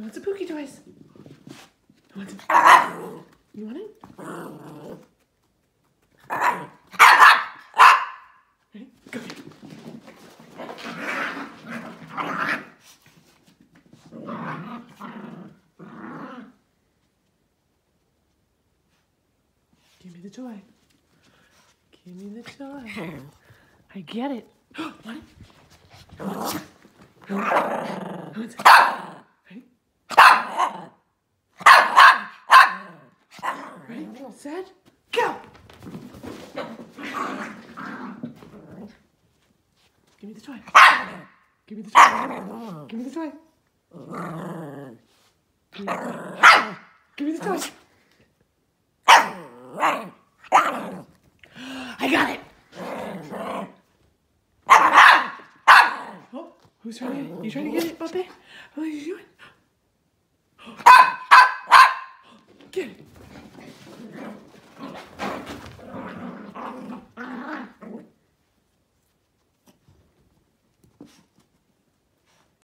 Who wants a Pookie toys? Who wants a... You want it? Give me the toy. Give me the toy. I get it. It? It? It? Ready? Set? Go! Give me the toy. Give me the toy. Give me the toy. Give me the toy. I got it. Oh, who's trying to get it? You trying to get it, puppy? What are you doing? Get it. Thank you.